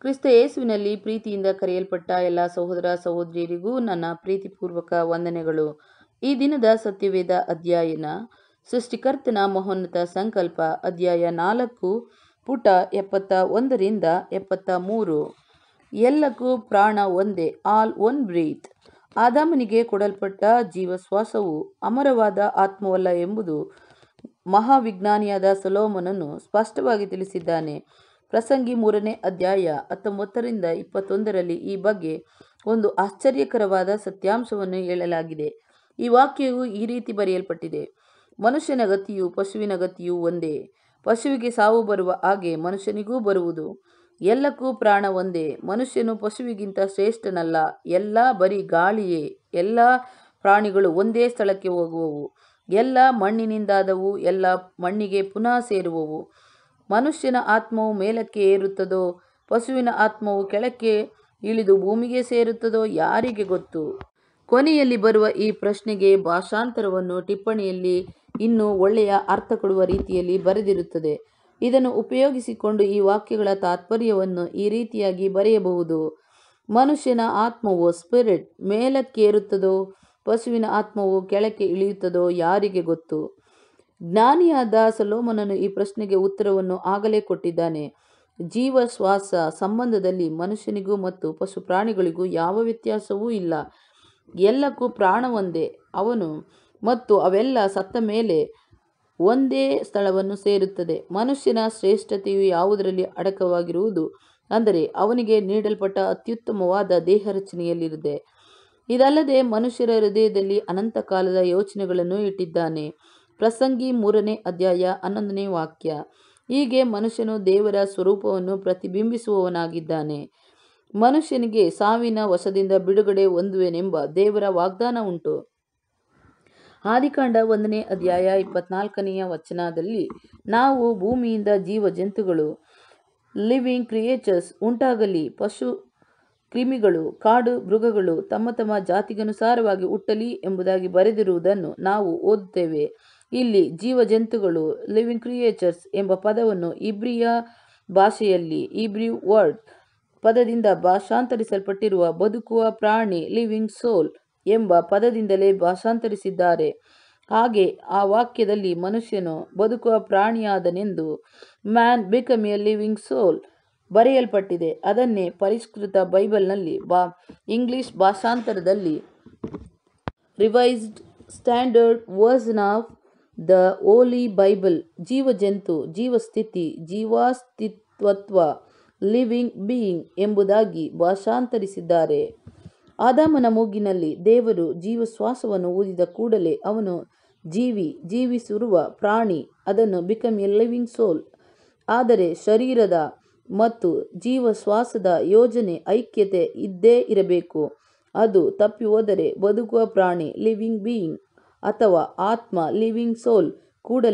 ಕ್ರಿಸ್ತ ಯೇಸುವಿನಲ್ಲಿ ಪ್ರೀತಿಯಿಂದ ಕರೆಯಲ್ಪಟ್ಟ ಎಲ್ಲ ಸಹೋದರ ಸಹೋದರಿಯರಿಗೂ ನನ್ನ ಪ್ರೀತಿಪೂರ್ವಕ ವಂದನೆಗಳು. ಈ ದಿನದ ಸತ್ಯವೇದ ಅಧ್ಯಯನ ಸೃಷ್ಟಿಕರ್ತನ ಮಹೋನ್ನತ ಸಂಕಲ್ಪ ಅಧ್ಯಾಯ ನಾಲ್ಕು ಪುಟ ಎಪ್ಪತ್ತ ಒಂದರಿಂದ ಎಪ್ಪತ್ತ ಮೂರು. ಎಲ್ಲಕ್ಕೂ ಪ್ರಾಣ ಒಂದೇ, ಆಲ್ ಒನ್ ಬ್ರೀತ್. ಆದಾಮನಿಗೆ ಕೊಡಲ್ಪಟ್ಟ ಜೀವಶ್ವಾಸವು ಅಮರವಾದ ಆತ್ಮವಲ್ಲ ಎಂಬುದು ಮಹಾವಿಜ್ಞಾನಿಯಾದ ಸೊಲೋಮನನ್ನು ಸ್ಪಷ್ಟವಾಗಿ ತಿಳಿಸಿದ್ದಾನೆ. ಪ್ರಸಂಗಿ ಮೂರನೇ ಅಧ್ಯಾಯ ಹತ್ತೊಂಬತ್ತರಿಂದ ಇಪ್ಪತ್ತೊಂದರಲ್ಲಿ ಈ ಬಗ್ಗೆ ಒಂದು ಆಶ್ಚರ್ಯಕರವಾದ ಸತ್ಯಾಂಶವನ್ನು ಹೇಳಲಾಗಿದೆ. ಈ ವಾಕ್ಯವು ಈ ರೀತಿ ಬರೆಯಲ್ಪಟ್ಟಿದೆ. ಮನುಷ್ಯನ ಗತಿಯು ಪಶುವಿನ ಗತಿಯು ಒಂದೇ. ಪಶುವಿಗೆ ಸಾವು ಬರುವ ಹಾಗೆ ಮನುಷ್ಯನಿಗೂ ಬರುವುದು. ಎಲ್ಲಕ್ಕೂ ಪ್ರಾಣ ಒಂದೇ. ಮನುಷ್ಯನು ಪಶುವಿಗಿಂತ ಶ್ರೇಷ್ಠನಲ್ಲ. ಎಲ್ಲ ಬರೀ ಗಾಳಿಯೇ. ಎಲ್ಲ ಪ್ರಾಣಿಗಳು ಒಂದೇ ಸ್ಥಳಕ್ಕೆ ಹೋಗುವವು. ಎಲ್ಲ ಮಣ್ಣಿನಿಂದಾದವು, ಎಲ್ಲ ಮಣ್ಣಿಗೆ ಪುನಃ ಸೇರುವವು. ಮನುಷ್ಯನ ಆತ್ಮವು ಮೇಲಕ್ಕೆ ಏರುತ್ತದೋ, ಪಶುವಿನ ಆತ್ಮವು ಕೆಳಕ್ಕೆ ಇಳಿದು ಭೂಮಿಗೆ ಸೇರುತ್ತದೋ ಯಾರಿಗೆ ಗೊತ್ತು? ಕೊನೆಯಲ್ಲಿ ಬರುವ ಈ ಪ್ರಶ್ನೆಗೆ ಭಾಷಾಂತರವನ್ನು ಟಿಪ್ಪಣಿಯಲ್ಲಿ ಇನ್ನೂ ಒಳ್ಳೆಯ ಅರ್ಥ ಕೊಡುವ ರೀತಿಯಲ್ಲಿ ಬರೆದಿರುತ್ತದೆ. ಇದನ್ನು ಉಪಯೋಗಿಸಿಕೊಂಡು ಈ ವಾಕ್ಯಗಳ ತಾತ್ಪರ್ಯವನ್ನು ಈ ರೀತಿಯಾಗಿ ಬರೆಯಬಹುದು. ಮನುಷ್ಯನ ಆತ್ಮವು ಸ್ಪಿರಿಟ್ ಮೇಲಕ್ಕೇರುತ್ತದೋ, ಪಶುವಿನ ಆತ್ಮವು ಕೆಳಕ್ಕೆ ಇಳಿಯುತ್ತದೋ ಯಾರಿಗೆ ಗೊತ್ತು? ಜ್ಞಾನಿಯಾದ ಸಲೋಮನನು ಈ ಪ್ರಶ್ನೆಗೆ ಉತ್ತರವನ್ನು ಆಗಲೇ ಕೊಟ್ಟಿದ್ದಾನೆ. ಜೀವ, ಶ್ವಾಸ ಸಂಬಂಧದಲ್ಲಿ ಮನುಷ್ಯನಿಗೂ ಮತ್ತು ಪಶು ಪ್ರಾಣಿಗಳಿಗೂ ಯಾವ ವ್ಯತ್ಯಾಸವೂ ಇಲ್ಲ. ಎಲ್ಲಕ್ಕೂ ಪ್ರಾಣ ಒಂದೇ, ಅವನು ಮತ್ತು ಅವೆಲ್ಲ ಸತ್ತ ಮೇಲೆ ಒಂದೇ ಸ್ಥಳವನ್ನು ಸೇರುತ್ತದೆ. ಮನುಷ್ಯನ ಶ್ರೇಷ್ಠತೆಯು ಯಾವುದರಲ್ಲಿ ಅಡಕವಾಗಿರುವುದು? ಅಂದರೆ ಅವನಿಗೆ ನೀಡಲ್ಪಟ್ಟ ಅತ್ಯುತ್ತಮವಾದ ದೇಹ ರಚನೆಯಲ್ಲಿದೆ ಇದಲ್ಲದೆ ಮನುಷ್ಯರ ಹೃದಯದಲ್ಲಿ ಅನಂತ ಕಾಲದ ಯೋಚನೆಗಳನ್ನು ಇಟ್ಟಿದ್ದಾನೆ. ಪ್ರಸಂಗಿ ಮೂರನೇ ಅಧ್ಯಾಯ ಹನ್ನೊಂದನೇ ವಾಕ್ಯ. ಹೀಗೆ ಮನುಷ್ಯನು ದೇವರ ಸ್ವರೂಪವನ್ನು ಪ್ರತಿಬಿಂಬಿಸುವವನಾಗಿದ್ದಾನೆ. ಮನುಷ್ಯನಿಗೆ ಸಾವಿನ ವಶದಿಂದ ಬಿಡುಗಡೆ ಹೊಂದುವೆನೆಂಬ ದೇವರ ವಾಗ್ದಾನ ಉಂಟು. ಆದಿಕಾಂಡ ಒಂದನೇ ಅಧ್ಯಾಯ ಇಪ್ಪತ್ನಾಲ್ಕನೆಯ ವಚನದಲ್ಲಿ, ನಾವು ಭೂಮಿಯಿಂದ ಜೀವ ಜಂತುಗಳು ಲಿವಿಂಗ್ ಕ್ರಿಯೇಚರ್ಸ್ ಉಂಟಾಗಲಿ, ಪಶು ಕ್ರಿಮಿಗಳು, ಕಾಡು ಮೃಗಗಳು ತಮ್ಮ ತಮ್ಮ ಜಾತಿಗನುಸಾರವಾಗಿ ಹುಟ್ಟಲಿ ಎಂಬುದಾಗಿ ಬರೆದಿರುವುದನ್ನು ನಾವು ಓದುತ್ತೇವೆ. ಇಲ್ಲಿ ಜೀವಜಂತುಗಳು ಲಿವಿಂಗ್ ಕ್ರಿಯೇಚರ್ಸ್ ಎಂಬ ಪದವನ್ನು ಇಬ್ರಿಯ ಭಾಷೆಯಲ್ಲಿ ಇಬ್ರಿ ವರ್ಡ್ ಪದದಿಂದ ಭಾಷಾಂತರಿಸಲ್ಪಟ್ಟಿರುವ ಬದುಕುವ ಪ್ರಾಣಿ ಲಿವಿಂಗ್ ಸೋಲ್ ಎಂಬ ಪದದಿಂದಲೇ ಭಾಷಾಂತರಿಸಿದ್ದಾರೆ. ಹಾಗೆ ಆ ವಾಕ್ಯದಲ್ಲಿ ಮನುಷ್ಯನು ಬದುಕುವ ಪ್ರಾಣಿಯಾದನೆಂದು man become a living soul ಬರೆಯಲ್ಪಟ್ಟಿದೆ. ಅದನ್ನೇ ಪರಿಷ್ಕೃತ ಬೈಬಲ್ನಲ್ಲಿ ಬಾ, English ಭಾಷಾಂತರದಲ್ಲಿ revised standard version of the holy Bible, ಜೀವಜಂತು, ಜೀವಸ್ಥಿತಿ, ಜೀವಾಸ್ತಿತ್ವತ್ವ, ಲಿವಿಂಗ್ ಬೀಯಿಂಗ್ ಎಂಬುದಾಗಿ ಭಾಷಾಂತರಿಸಿದ್ದಾರೆ. ಆದಾಮನ ಮೂಗಿನಲ್ಲಿ ದೇವರು ಜೀವಶ್ವಾಸವನ್ನು ಊದಿದ ಕೂಡಲೇ ಅವನು ಜೀವಿ, ಜೀವಿಸಿರುವ ಪ್ರಾಣಿ, ಅದನ್ನು ಬಿಕಮ್ ಎ ಲಿವಿಂಗ್ ಸೋಲ್ ಆದರೆ ಶರೀರದ ಮತ್ತು ಜೀವಶ್ವಾಸದ ಯೋಜನೆ, ಐಕ್ಯತೆ ಇದ್ದೇ ಇರಬೇಕು. ಅದು ತಪ್ಪಿ ಹೋದರೆ ಬದುಕುವ ಪ್ರಾಣಿ ಲಿವಿಂಗ್ ಬೀಯಿಂಗ್ ಅಥವಾ ಆತ್ಮ ಲಿವಿಂಗ್ ಸೋಲ್ ಕೂಡಲೇ